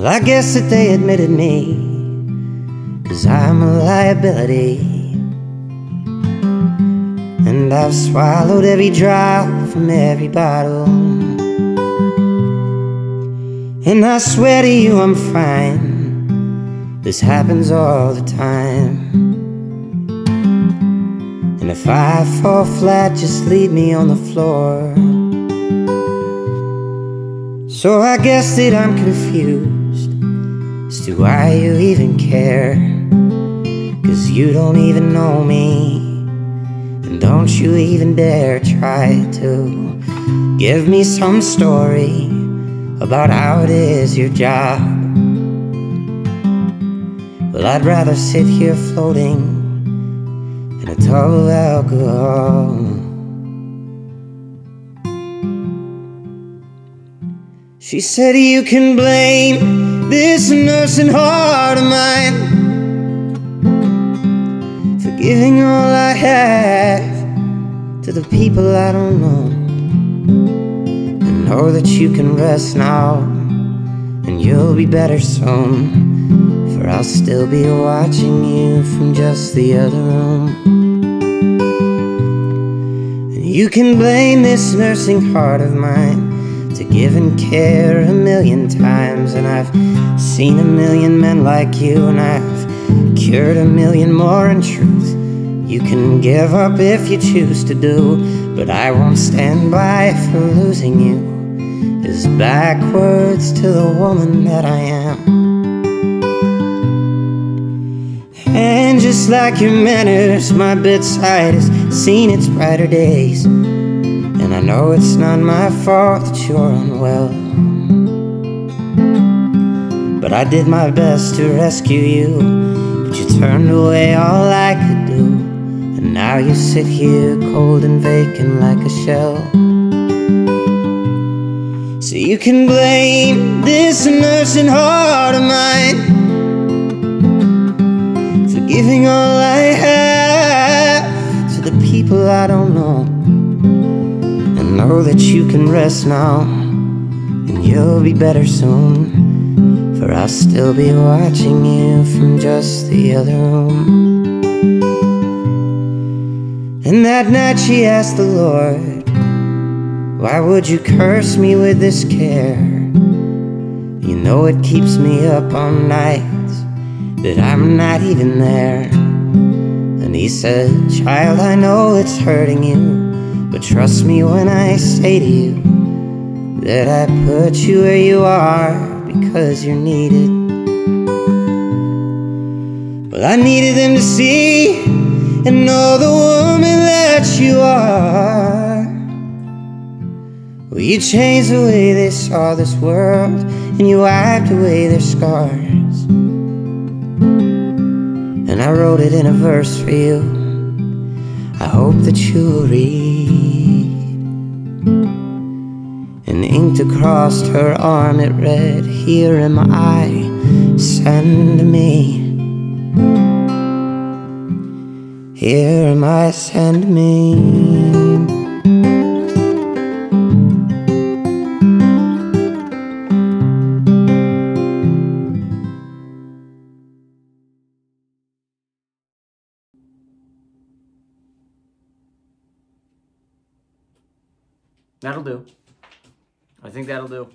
Well, I guess that they admitted me, cause I'm a liability. And I've swallowed every drop from every bottle. And I swear to you, I'm fine. This happens all the time. And if I fall flat, just leave me on the floor. So I guess that I'm confused as to why you even care. Cause you don't even know me, and don't you even dare try to give me some story about how it is your job. Well, I'd rather sit here floating in a tub of alcohol. She said, You can blame this nursing heart of mine for giving all I have to the people I don't know. And know that you can rest now, and you'll be better soon. For I'll still be watching you from just the other room. And you can blame this nursing heart of mine to give and care a million times. And I've seen a million men like you, and I've cured a million more in truth. You can give up if you choose to do, but I won't stand by for losing you. Is backwards to the woman that I am. And just like your manners, my bedside has seen its brighter days. And I know it's not my fault that you're unwell. But I did my best to rescue you, but you turned away all I could do. And now you sit here cold and vacant like a shell. So you can blame this nursing heart of mine for giving all I know that you can rest now, and you'll be better soon. For I'll still be watching you from just the other room. And that night she asked the Lord, Why would you curse me with this care? You know it keeps me up on nights that I'm not even there. And he said, Child, I know it's hurting you. But trust me when I say to you that I put you where you are because you're needed. Well, I needed them to see and know the woman that you are. Well, you changed the way they saw this world and you wiped away their scars. And I wrote it in a verse for you. Hope that you'll read. And inked across her arm it read, Here am I, send me. Here am I, send me. That'll do. I think that'll do.